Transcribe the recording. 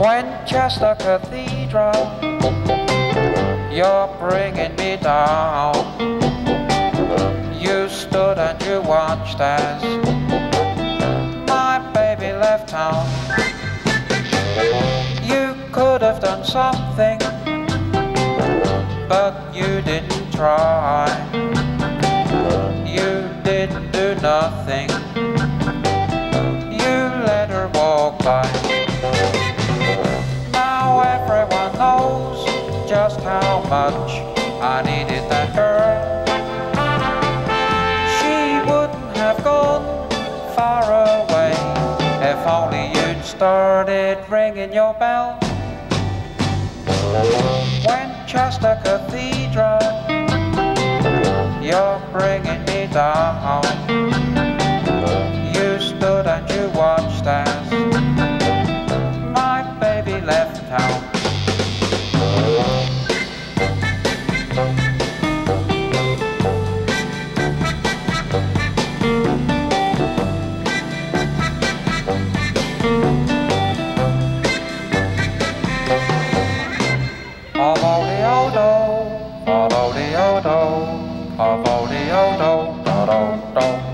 Winchester Cathedral, you're bringing me down. You stood and you watched as my baby left town. You could have done something, but you didn't try. You didn't do nothing. Much I needed that girl. She wouldn't have gone far away if only you'd started ringing your bell. Winchester Cathedral, you're bringing me down. Follow the odo, follow the odo, do do do.